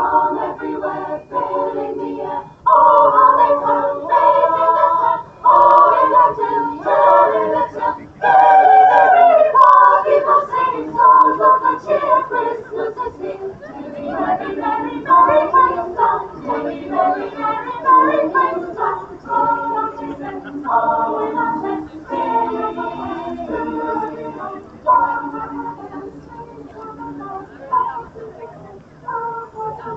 from everywhere, filling the air. Oh, how they come, raising the sun, oh, in the dew, telling the tale. Gaily they ring, people sing songs of good cheer. Christmas is. To be merry, merry, merry Christmas. Be merry, merry, merry Christmas. Oh, what is it? Oh, in our chest,